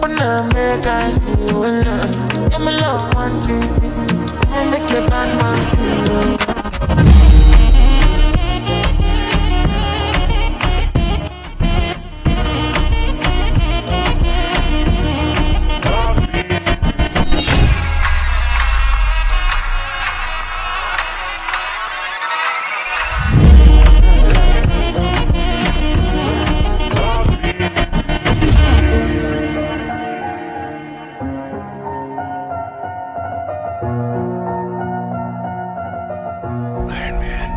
Wanna make us feel love. Me love one thing. Iron Man.